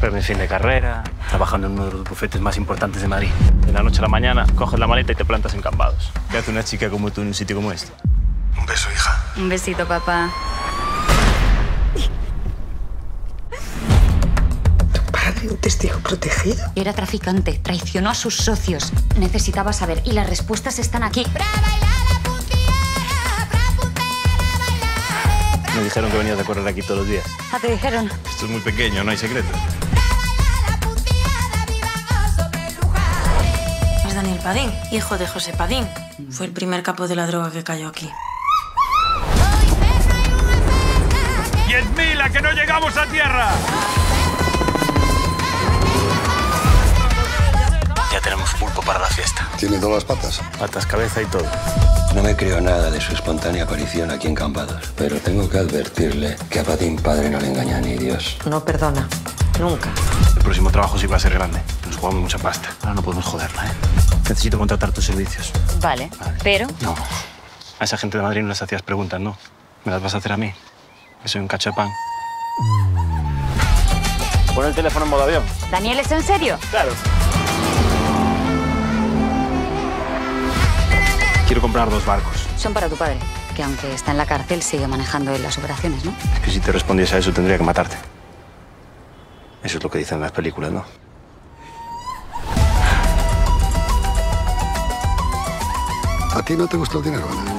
Premio fin de carrera, trabajando en uno de los bufetes más importantes de Madrid. De la noche a la mañana, coges la maleta y te plantas en Cambados. ¿Qué hace una chica como tú en un sitio como este? Un beso, hija. Un besito, papá. ¿Tu padre, un testigo protegido? Era traficante, traicionó a sus socios. Necesitaba saber y las respuestas están aquí. Me dijeron que venías a correr aquí todos los días. Ah, te dijeron. Esto es muy pequeño, no hay secretos. Padín, hijo de José Padín. Fue el primer capo de la droga que cayó aquí. ¡10.000 a que no llegamos a tierra! Ya tenemos pulpo para la fiesta. Tiene todas las patas. Patas, cabeza y todo. No me creo nada de su espontánea aparición aquí en Cambados, pero tengo que advertirle que a Padín padre no le engaña ni Dios. No perdona. Nunca. El próximo trabajo sí va a ser grande. Nos jugamos mucha pasta. Ahora no podemos joderla, ¿eh? Necesito contratar tus servicios. Vale, pero No. A esa gente de Madrid no les hacías preguntas, ¿no? ¿Me las vas a hacer a mí? Que soy un pan. Pon el teléfono en modo avión. Daniel, ¿es en serio? Claro. Quiero comprar dos barcos. Son para tu padre, que aunque está en la cárcel sigue manejando él las operaciones, ¿no? Es que si te respondiese a eso tendría que matarte. Eso es lo que dicen en las películas, ¿no? ¿A ti no te gusta el dinero, Ana?